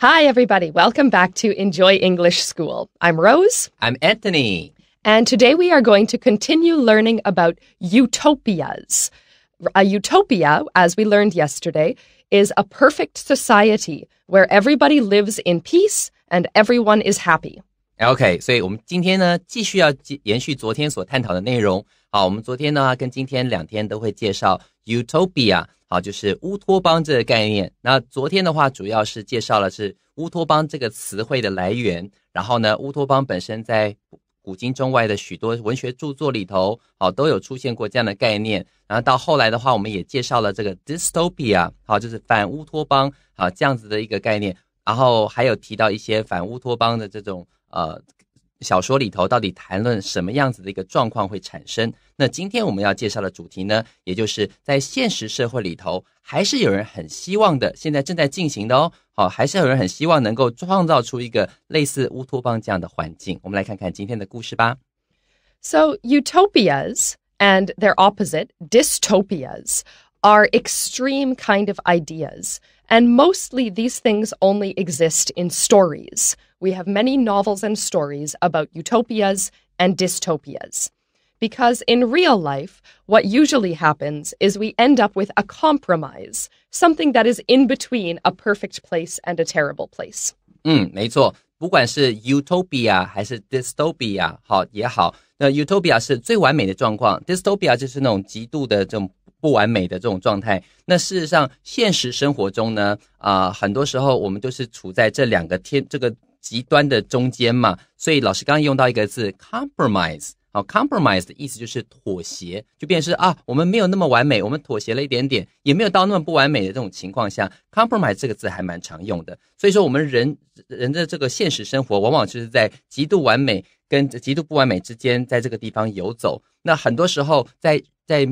Hi, everybody. Welcome back to Enjoy English School. I'm Rose. I'm Anthony. And today we are going to continue learning about utopias. A utopia, as we learned yesterday, is a perfect society where everybody lives in peace and everyone is happy. OK，所以我们今天呢，继续要继延续昨天所探讨的内容。好，我们昨天呢跟今天两天都会介绍 utopia，好，就是乌托邦这个概念。那昨天的话，主要是介绍了是乌托邦这个词汇的来源，然后呢，乌托邦本身在古今中外的许多文学著作里头，好都有出现过这样的概念。然后到后来的话，我们也介绍了这个 dystopia，好，就是反乌托邦，好这样子的一个概念。然后还有提到一些反乌托邦的这种。呃，小说里头到底谈论什么样子的一个状况会产生？那今天我们要介绍的主题呢，也就是在现实社会里头，还是有人很希望的，现在正在进行的哦。好，还是有人很希望能够创造出一个类似乌托邦这样的环境。我们来看看今天的故事吧。So utopias and their opposite dystopias are extreme kind of ideas, and mostly these things only exist in stories. we have many novels and stories about utopias and dystopias. Because in real life, what usually happens is we end up with a compromise, something that is in between a perfect place and a terrible place. 嗯，没错，不管是 utopia 还是 dystopia，好也好，那 utopia 是最完美的状况，dystopia 就是那种极度的这种不完美的这种状态。那事实上，现实生活中呢，啊、呃，很多时候我们都是处在这两个天这个 极端的中间嘛，所以老师刚刚用到一个字 compromise，好，compromise 的意思就是妥协，就变成是啊，我们没有那么完美，我们妥协了一点点，也没有到那么不完美的这种情况下，compromise 这个字还蛮常用的。所以说，我们人人的这个现实生活，往往就是在极度完美跟极度不完美之间，在这个地方游走。那很多时候，在在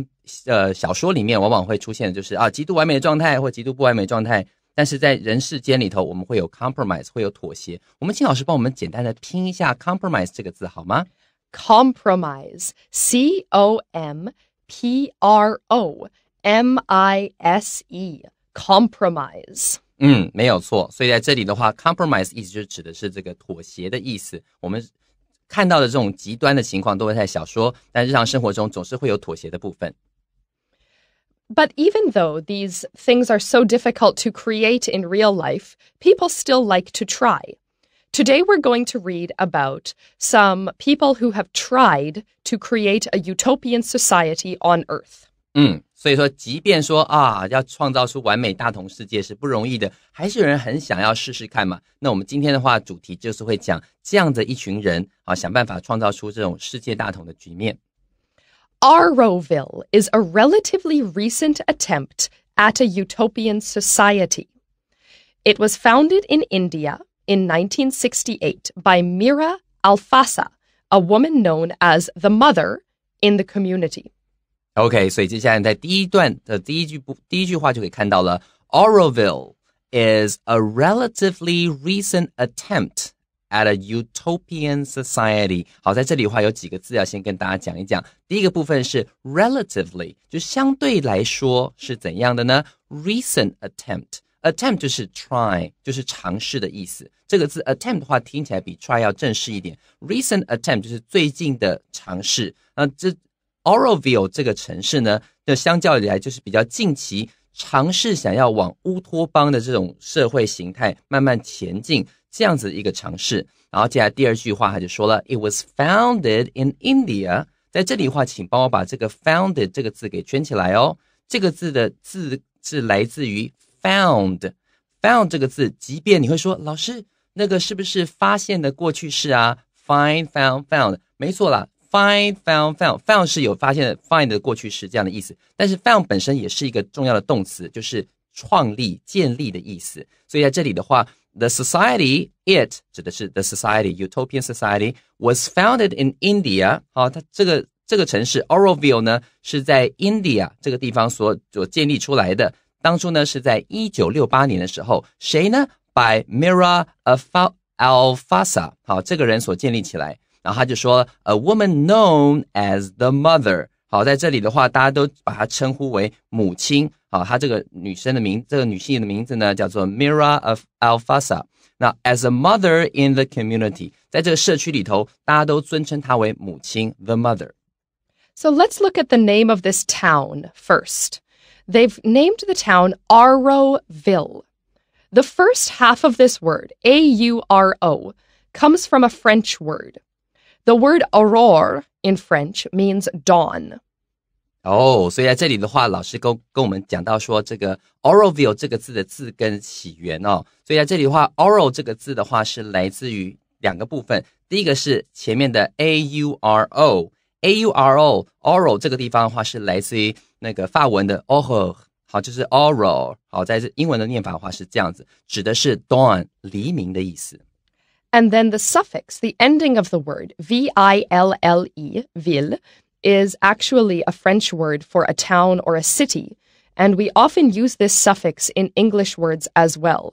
呃小说里面，往往会出现的就是啊，极度完美的状态或极度不完美状态。但是在人世间里头，我们会有 compromise，会有妥协。我们请老师帮我们简单的拼一下 compromise 这个字好吗？compromise，c o m p r o m i s e，compromise。嗯，没有错。所以在这里的话，compromise 意思就指的是这个妥协的意思。我们看到的这种极端的情况都会在小说，但日常生活中总是会有妥协的部分。But even though these things are so difficult to create in real life, people still like to try. Today, we're going to read about some people who have tried to create a utopian society on Earth. 嗯，所以说，即便说啊，要创造出完美大同世界是不容易的，还是有人很想要试试看嘛。那我们今天的话，主题就是会讲这样的一群人啊，想办法创造出这种世界大同的局面。 Auroville is a relatively recent attempt at a utopian society. It was founded in India in 1968 by Mirra Alfassa, a woman known as the mother in the community. OK，所以接下来在第一段的第一句不第一句话就可以看到了，Auroville is a relatively recent attempt at a utopian society。好，在这里的话有几个字要先跟大家讲一讲。第一个部分是 relatively，就相对来说是怎样的呢？Recent attempt。attempt 就是 try，就是尝试的意思。这个字 attempt 的话听起来比 try 要正式一点。Recent attempt 就是最近的尝试。那这 Auroville 这个城市呢，就相较起来就是比较近期尝试想要往乌托邦的这种社会形态慢慢前进。这样子一个尝试，然后接下来第二句话他就说了，It was founded in India。在这里的话，请帮我把这个 founded 这个字给圈起来哦。这个字的字是来自于 found。found 这个字，即便你会说老师，那个是不是发现的过去式啊？Find, found, found，没错啦。Find, found, found, found 是有发现的 find 的过去式这样的意思。但是 found 本身也是一个重要的动词，就是创立、建立的意思。所以在这里的话。The society, it the society utopian society was founded in India。好，它这个这个城市 Auroville 呢是在 India 这个地方所所建立出来的。当初呢是在一九六八年的时候，谁呢？By Mirra Alfassa，好，这个人所建立起来。然后他就说，a woman known as the mother。好，在这里的话，大家都把她称呼为母亲。好，她这个女生的名，这个女性的名字呢，叫做 Mira of Alfassa。那 as a mother in the community，在这个社区里头，大家都尊称她为母亲，the mother。So let's look at the name of this town first. They've named the town Auroville. The first half of this word, A U R O, comes from a French word. The word aurore in French means dawn. 哦，所以在这里的话，老师跟跟我们讲到说，这个 Auroville 这个字的字根起源哦，所以在这里的话，Oral 这个字的话是来自于两个部分，第一个是前面的 A U R O，A U R O，Oral 这个地方的话是来自于那个法文的 Oral，好，就是 Oral，好，在这英文的念法的话是这样子，指的是 dawn 黎明的意思。and then the suffix, the ending of the word, V I L L E, ville, is actually a French word for a town or a city. And we often use this suffix in English words as well.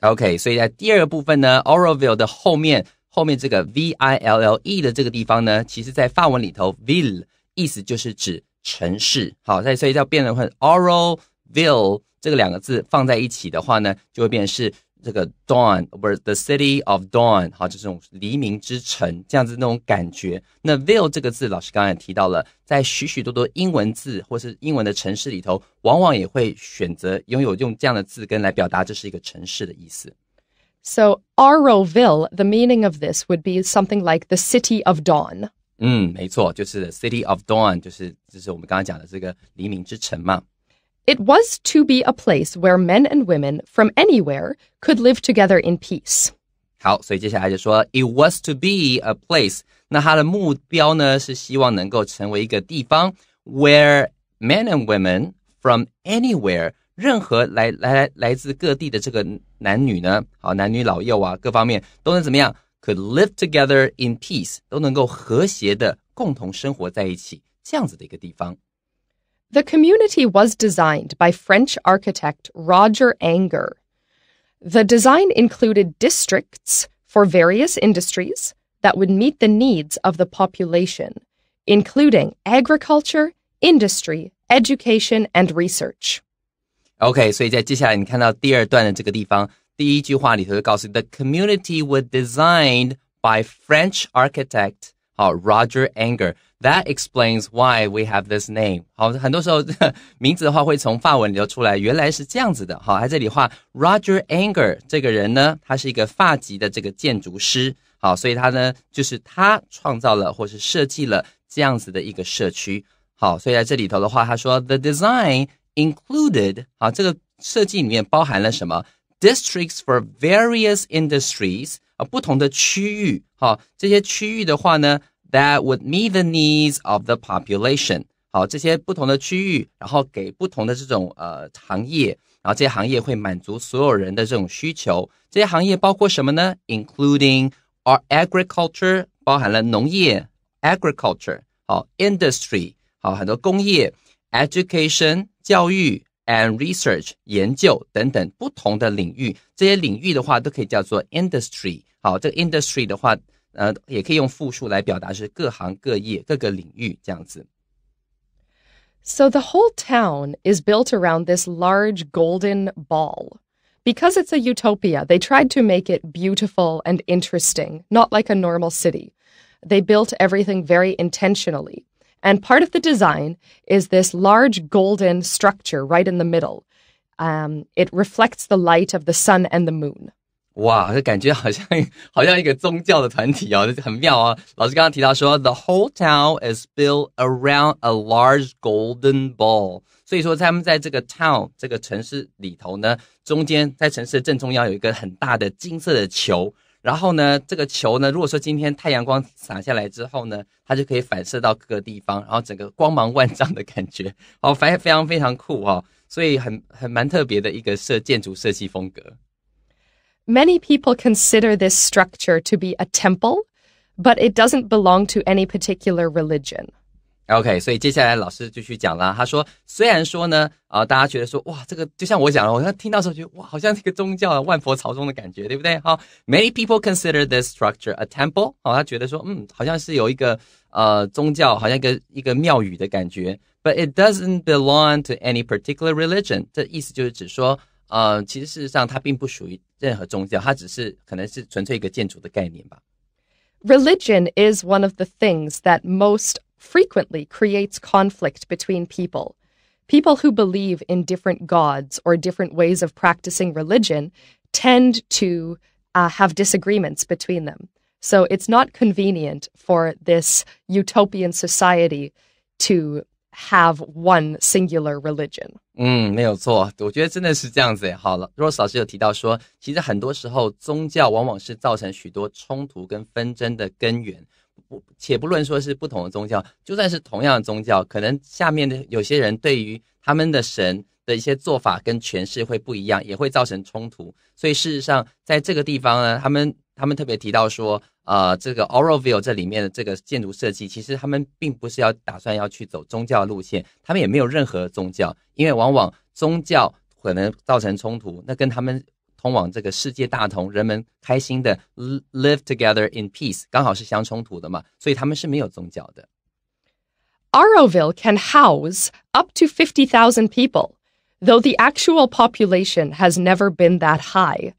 OK，所以在第二个部分呢，Auroville 的后面，后面这个 V I L L E 的这个地方呢，其实在法文里头，ville 意思就是指城市。好，所以所以要变成 Auroville 这个两个字放在一起的话呢，就会变成是这个 dawn，不是 the city of dawn，好，就是这种黎明之城这样子那种感觉。那 ville 这个字，老师刚才也提到了，在许许多多英文字或是英文的城市里头，往往也会选择拥有用这样的字根来表达这是一个城市的意思。 So, Auroville, the meaning of this would be something like the city of dawn. 嗯，没错，就是 City of Dawn，就是就是我们刚刚讲的这个黎明之城嘛。 It was to be a place where men and women from anywhere could live together in peace. 好，所以接下来就说，It was to be a place。那它的目标呢是希望能够成为一个地方，where men and women from anywhere，任何来来来来自各地的这个男女呢，好男女老幼啊，各方面都能怎么样？Could live together in peace，都能够和谐的共同生活在一起，这样子的一个地方。 The community was designed by French architect Roger Anger. The design included districts for various industries that would meet the needs of the population, including agriculture, industry, education, and research. OK，所以在接下来你看到第二段的这个地方，第一句话里头就告诉你，the community was designed by French architect 好 Roger Anger。 That explains why we have this name。好，很多时候名字的话会从法文里头出来，原来是这样子的。好，在这里的话，Roger Anger 这个人呢，他是一个法籍的这个建筑师。好，所以他呢，就是他创造了或是设计了这样子的一个社区。好，所以在这里头的话，他说 the design included 好，这个设计里面包含了什么？Districts for various industries 啊，不同的区域。好，这些区域的话呢 ，that would meet the needs of the population。好，这些不同的区域，然后给不同的这种呃行业，然后这些行业会满足所有人的这种需求。这些行业包括什么呢？Including our agriculture，包含了农业，agriculture，好，industry，好，很多工业，education，教育，and research，研究等等不同的领域。这些领域的话都可以叫做 industry。好，这个 industry 的话， 呃，也可以用复数来表达，是各行各业、各个领域这样子。 So the whole town is built around this large golden ball. Because it's a utopia, they tried to make it beautiful and interesting, not like a normal city. They built everything very intentionally. And part of the design is this large golden structure right in the middle. Um, it reflects the light of the sun and the moon. 哇，这感觉好像好像一个宗教的团体哦，这很妙哦。老师刚刚提到说，the whole town is built around a large golden ball。所以说，他们在这个 town 这个城市里头呢，中间在城市的正中央有一个很大的金色的球。然后呢，这个球呢，如果说今天太阳光洒下来之后呢，它就可以反射到各个地方，然后整个光芒万丈的感觉，哦，反非常非常酷哦。所以很很蛮特别的一个设建筑设计风格。Many people consider this structure to be a temple, but it doesn't belong to any particular religion. OK，所以接下来老师继续讲了。他说，虽然说呢，啊、大家觉得说，哇，这个就像我讲的，我刚听到时候觉得，哇，好像这个宗教啊，万佛朝宗的感觉，对不对？好，Many people consider this structure a temple。好，他觉得说，嗯，好像是有一个呃宗教，好像一个一个庙宇的感觉。But it doesn't belong to any particular religion。这意思就是指说， 呃，其实事实上它并不属于任何宗教，它只是可能是纯粹一个建筑的概念吧。 Religion is one of the things that most frequently creates conflict between people. People who believe in different gods or different ways of practicing religion tend to uh, have disagreements between them. So it's not convenient for this utopian society to have one singular religion. 嗯，没有错，我觉得真的是这样子诶。好了，Rose 老师有提到说，其实很多时候宗教往往是造成许多冲突跟纷争的根源。不，且不论说是不同的宗教，就算是同样的宗教，可能下面的有些人对于他们的神的一些做法跟诠释会不一样，也会造成冲突。所以事实上，在这个地方呢，他们他们特别提到说，呃，这个 Oroville 这里面的这个建筑设计，其实他们并不是要打算要去走宗教路线，他们也没有任何宗教，因为往往宗教可能造成冲突，那跟他们通往这个世界大同、人们开心的 live together in peace 刚好是相冲突的嘛，所以他们是没有宗教的。Auroville can house up to 50,000 people, though the actual population has never been that high.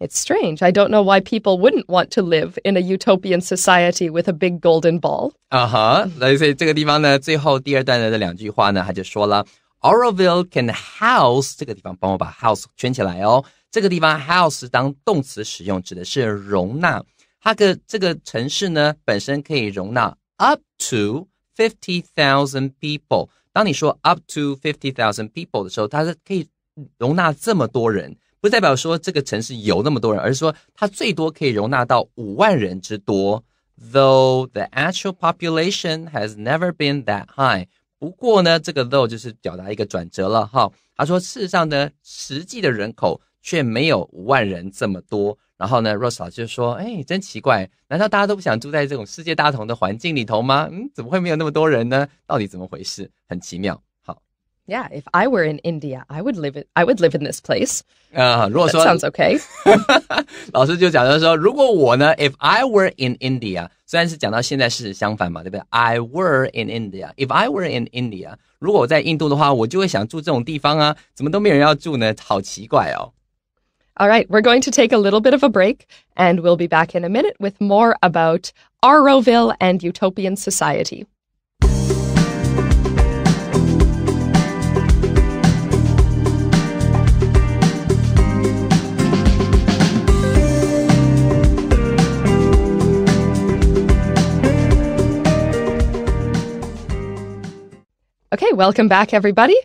It's strange. I don't know why people wouldn't want to live in a utopian society with a big golden ball. Uh-huh. 啊哈，那所以这个地方呢，最后第二段的这两句话呢，他就说了，Auroville can house 这个地方，帮我把 house 圈起来哦。这个地方 house 当动词使用，指的是容纳。它的这个城市呢，本身可以容纳 up to fifty thousand people。当你说 up to fifty thousand people 的时候，它是可以容纳这么多人。不代表说这个城市有那么多人，而是说它最多可以容纳到五万人之多。Though the actual population has never been that high，不过呢，这个 though 就是表达一个转折了哈。他说，事实上呢，实际的人口却没有五万人这么多。然后呢，Rose 老师就说：“哎，真奇怪，难道大家都不想住在这种世界大同的环境里头吗？嗯，怎么会没有那么多人呢？到底怎么回事？很奇妙。” 好， Yeah, if I were in India, I would live it. I would live in this place. 呃，如果 That 说 sounds okay. 老师就讲到说，如果我呢，if I were in India，虽然是讲到现在事实相反嘛，对不对？I were in India，if I were in India，如果我在印度的话，我就会想住这种地方啊，怎么都没有人要住呢？好奇怪哦。 All right, we're going to take a little bit of a break, and we'll be back in a minute with more about Auroville and utopian society. Okay, welcome back, everybody.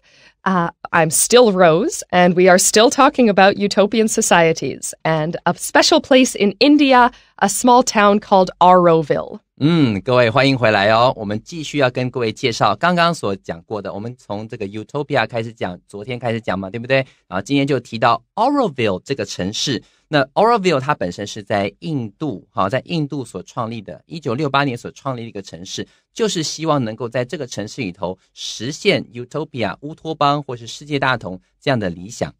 Uh, I'm still Rose, and we are still talking about utopian societies and a special place in India, a small town called Auroville. 嗯，各位欢迎回来哦。我们继续要跟各位介绍刚刚所讲过的，我们从这个 Utopia 开始讲，昨天开始讲嘛，对不对？然后今天就提到 Oroville 这个城市。 那 Auroville 它本身是在印度，好，在印度所创立的，一九六八年所创立的一个城市，就是希望能够在这个城市里头实现 utopia 乌托邦或是世界大同这样的理想。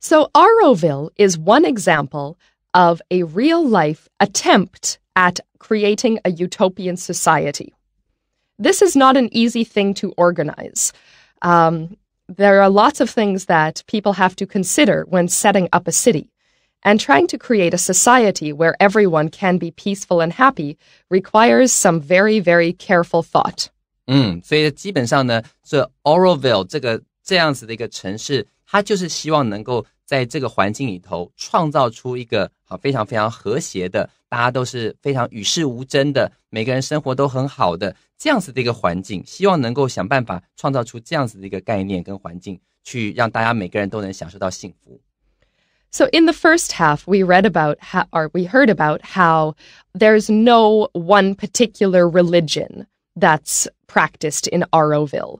So Auroville is one example of a real-life attempt at creating a utopian society. This is not an easy thing to organize. Um, there are lots of things that people have to consider when setting up a city. And trying to create a society where everyone can be peaceful and happy requires some very, very careful thought. 嗯，所以基本上呢，这 Oroville 这个这样子的一个城市，它就是希望能够在这个环境里头创造出一个好非常非常和谐的，大家都是非常与世无争的，每个人生活都很好的 这样子的一个环境，希望能够想办法创造出这样子的一个概念跟环境，去让大家每个人都能享受到幸福。 So in the first half, we read about how, or we heard about how there's no one particular religion that's practiced in Auroville,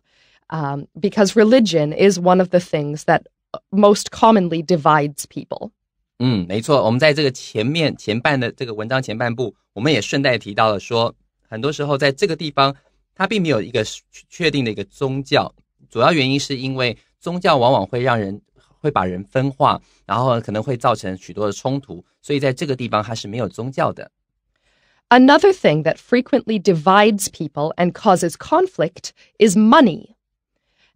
um, because religion is one of the things that most commonly divides people. 嗯，没错，我们在这个前面前半的这个文章前半部，我们也顺带提到了说， 很多时候在这个地方，它并没有一个确定的一个宗教，主要原因是因为宗教往往会让人会把人分化，然后可能会造成许多的冲突，所以在这个地方它是没有宗教的。 Another thing that frequently divides people and causes conflict is money.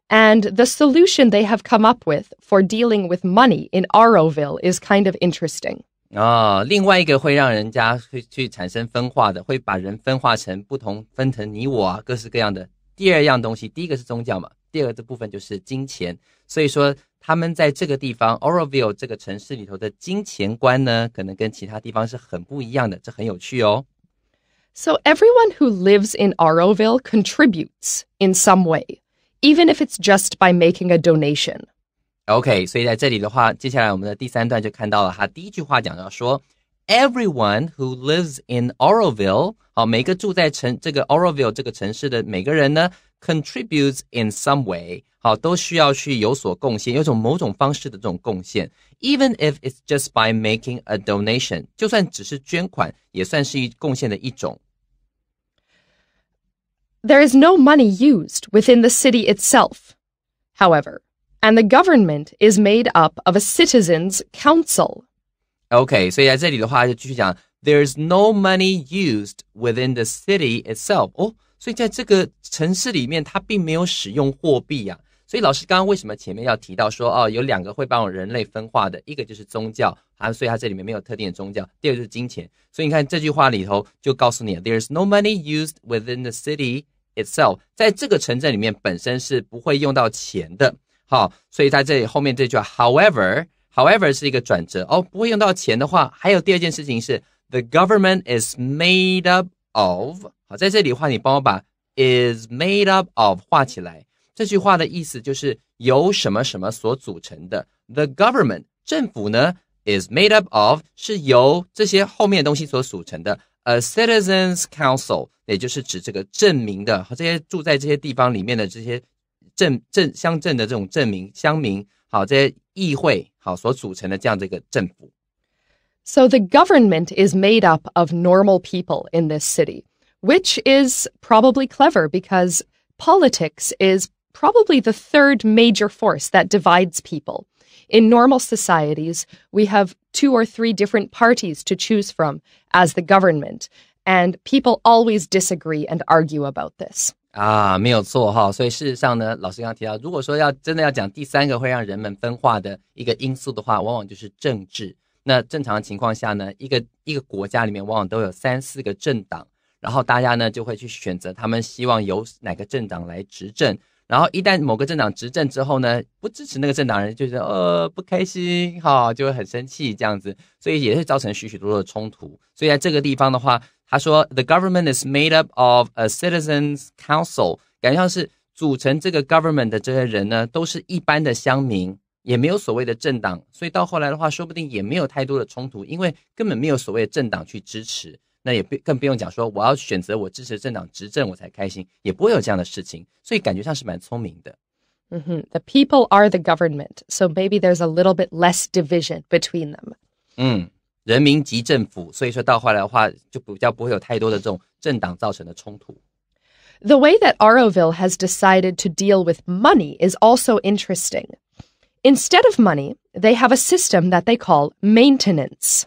And the solution they have come up with for dealing with money in Auroville is kind of interesting. 哦，另外一个会让人家去去产生分化的，会把人分化成不同分成你我啊，各式各样的。第二样东西，第一个是宗教嘛，第二个部分就是金钱。所以说，他们在这个地方 Oroville 这个城市里头的金钱观呢，可能跟其他地方是很不一样的，这很有趣哦。So everyone who lives in Auroville contributes in some way, even if it's just by making a donation. OK，所以在这里的话，接下来我们的第三段就看到了哈，第一句话讲到说，everyone who lives in Auroville，好，每个住在城这个 Auroville 这个城市的每个人呢，contributes in some way，好，都需要去有所贡献，有种某种方式的这种贡献，even if it's just by making a donation，就算只是捐款，也算是一贡献的一种。There is no money used within the city itself, however and the government is made up of a citizens' council. OK，所以在这里的话就继续讲，There's no money used within the city itself。哦，所以在这个城市里面，它并没有使用货币呀、啊。所以老师刚刚为什么前面要提到说哦，有两个会帮人类分化的，一个就是宗教啊，所以它这里面没有特定的宗教；第二个就是金钱。所以你看这句话里头就告诉你，There's no money used within the city itself，在这个城镇里面本身是不会用到钱的。 好，所以在这里后面这句话，However。However 是一个转折哦，不会用到钱的话，还有第二件事情是 the government is made up of。好，在这里的话，你帮我把 is made up of 画起来。这句话的意思就是由什么什么所组成的。The government 政府呢 is made up of 是由这些后面的东西所组成的。A citizens council 也就是指这个镇民的和这些住在这些地方里面的这些镇镇乡镇的这种镇民乡民，好这些议会。好所组成的这样的一个政府。So the government is made up of normal people in this city, which is probably clever because politics is probably the third major force that divides people. In normal societies, we have two or three different parties to choose from as the government, and people always disagree and argue about this. 啊，没有错哈，所以事实上呢，老师刚刚提到，如果说要真的要讲第三个会让人们分化的一个因素的话，往往就是政治。那正常情况下呢，一个一个国家里面往往都有三四个政党，然后大家呢就会去选择他们希望由哪个政党来执政。然后一旦某个政党执政之后呢，不支持那个政党人就觉得呃不开心，哈，就会很生气这样子，所以也会造成许许多多的冲突。所以在这个地方的话。他说：“The government is made up of a citizens' council，感觉像是组成这个 government 的这些人呢，都是一般的乡民，也没有所谓的政党，所以到后来的话，说不定也没有太多的冲突，因为根本没有所谓的政党去支持，那也不更不用讲说我要选择我支持政党执政我才开心，也不会有这样的事情，所以感觉上是蛮聪明的。” Mm-hmm. The people are the government, so maybe there's a little bit less division between them. 嗯。 人民及政府，所以说到后来的话，就比较不会有太多的这种政党造成的冲突。The way that Auroville has decided to deal with money is also interesting. Instead of money, they have a system that they call maintenance.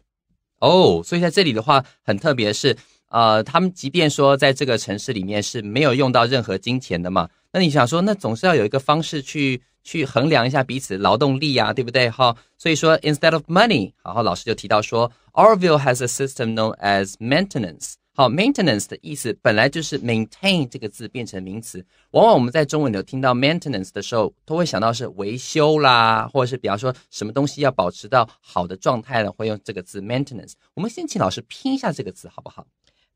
哦，所以在这里的话，很特别是，呃，他们即便说在这个城市里面是没有用到任何金钱的嘛， 那你想说，那总是要有一个方式去去衡量一下彼此劳动力啊，对不对？哈，所以说 instead of money，然后老师就提到说，Orville has a system known as maintenance。好，maintenance 的意思本来就是 maintain 这个字变成名词。往往我们在中文里听到 maintenance 的时候，都会想到是维修啦，或者是比方说什么东西要保持到好的状态呢，会用这个字 maintenance。我们先请老师拼一下这个字好不好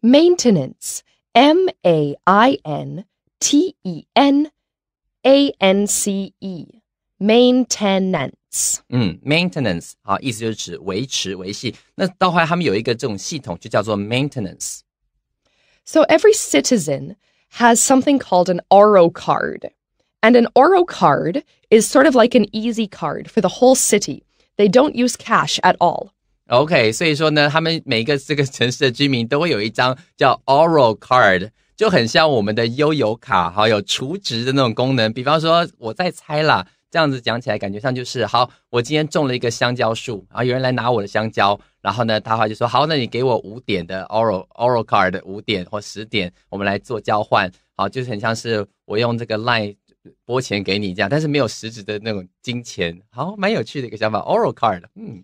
？maintenance，M A I N T E N。A N C E maintenance，嗯，maintenance 好，意思就是指维持、维系。那到后来他们有一个这种系统，就叫做 maintenance。So every citizen has something called an Oro card. And an Oro card is sort of like an easy card for the whole city. They don't use cash at all. OK，所以说呢，他们每一个这个城市的居民都会有一张叫 Oro card。 就很像我们的悠游卡，好有储值的那种功能。比方说，我在猜啦，这样子讲起来，感觉上就是好。我今天种了一个香蕉树，然后有人来拿我的香蕉，然后呢，他话就说好，那你给我五点的 Oral Oral Card 五点或十点，我们来做交换。好，就是很像是我用这个 Line 拨钱给你这样，但是没有实质的那种金钱。好，蛮有趣的一个想法，oral card。嗯。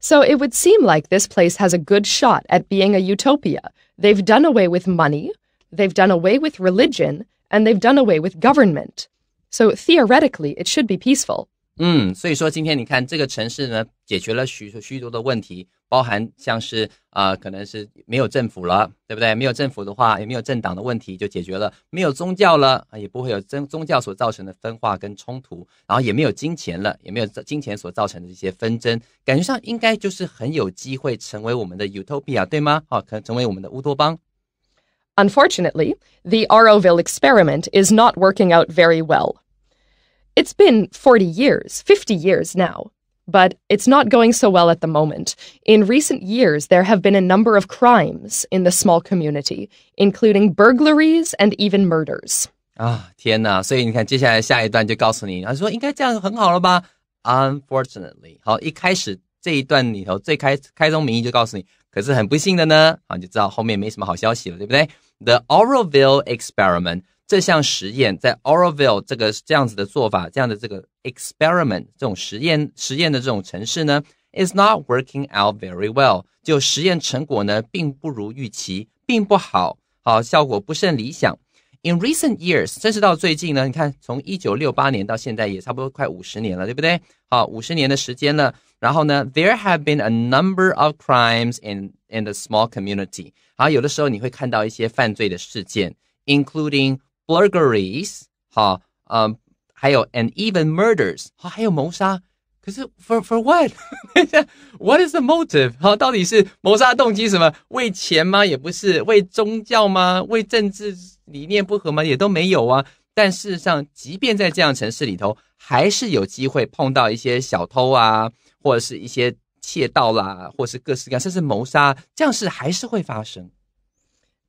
So it would seem like this place has a good shot at being a utopia. They've done away with money, they've done away with religion, and they've done away with government. So theoretically, it should be peaceful. 嗯，所以说今天你看这个城市呢，解决了许许多的问题， 包含像是啊、呃，可能是没有政府了，对不对？没有政府的话，也没有政党的问题就解决了；没有宗教了，也不会有宗宗教所造成的分化跟冲突；然后也没有金钱了，也没有金钱所造成的这些纷争。感觉上应该就是很有机会成为我们的 utopia，对吗？好，可能成为我们的乌托邦。Unfortunately, the Auroville experiment is not working out very well. It's been 40 years, 50 years now, but it's not going so well at the moment. In recent years, there have been a number of crimes in the small community, including burglaries and even murders. Ah, 啊，天哪！所以你看，接下来下一段就告诉你，他说应该这样很好了吧？Unfortunately，好，一开始这一段里头最开开宗明义就告诉你，可是很不幸的呢，啊，你就知道后面没什么好消息了，对不对？The Auroville experiment 这项实验在 Auroville 这个这样子的做法，这样的这个 experiment 这种实验实验的这种城市呢，is not working out very well。就实验成果呢，并不如预期，并不好，好效果不甚理想。In recent years，甚至到最近呢，你看从一九六八年到现在也差不多快五十年了，对不对？好，五十年的时间了。然后呢，there have been a number of crimes in in the small community。好，有的时候你会看到一些犯罪的事件，including burglaries，好，嗯，还有 and even murders，好，还有谋杀。可是 for for what？What is the motive？好，到底是谋杀动机什么？为钱吗？也不是。为宗教吗？为政治理念不合吗？也都没有啊。但事实上，即便在这样城市里头，还是有机会碰到一些小偷啊，或者是一些窃盗啦，或是各式各样，甚至谋杀，这样事还是会发生。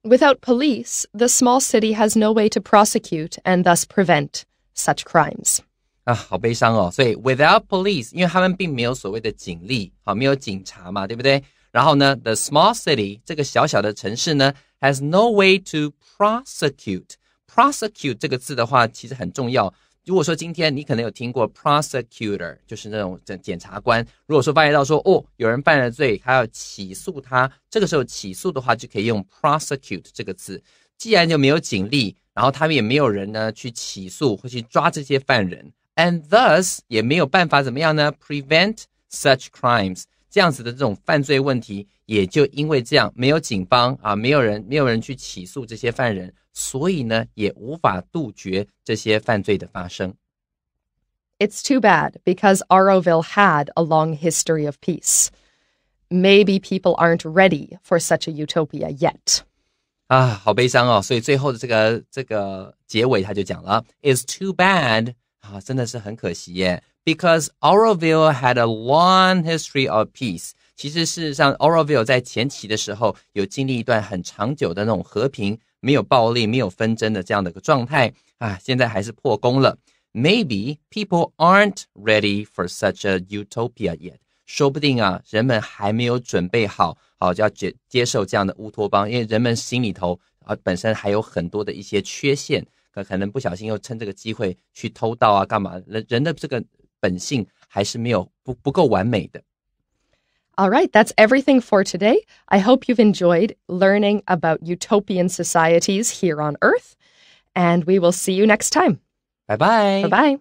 Without police, the small city has no way to prosecute and thus prevent such crimes. 啊，好悲伤哦。所以 without police，因为他们并没有所谓的警力，好，没有警察嘛，对不对？然后呢，the small city 这个小小的城市呢，has no way to prosecute。prosecute 这个字的话，其实很重要。 如果说今天你可能有听过 prosecutor，就是那种检检察官。如果说发现到说哦，有人犯了罪，他要起诉他，这个时候起诉的话就可以用 prosecute 这个字。既然就没有警力，然后他们也没有人呢去起诉或去抓这些犯人，and thus 也没有办法怎么样呢？prevent such crimes 这样子的这种犯罪问题，也就因为这样没有警方啊，没有人没有人去起诉这些犯人。所以呢，也无法杜绝这些犯罪的发生。It's too bad because Auroville had a long history of peace. Maybe people aren't ready for such a utopia yet. 啊，好悲伤哦！所以最后的这个这个结尾他就讲了，It's too bad 啊，真的是很可惜耶。Because Auroville had a long history of peace. 其实事实上，Auroville 在前期的时候有经历一段很长久的那种和平。 没有暴力、没有纷争的这样的一个状态啊，现在还是破功了。Maybe people aren't ready for such a utopia yet。说不定啊，人们还没有准备好，好就要接接受这样的乌托邦，因为人们心里头啊本身还有很多的一些缺陷，可可能不小心又趁这个机会去偷盗啊，干嘛？人人的这个本性还是没有不不够完美的。All right, that's everything for today. I hope you've enjoyed learning about utopian societies here on Earth, and we will see you next time. Bye bye. Bye bye.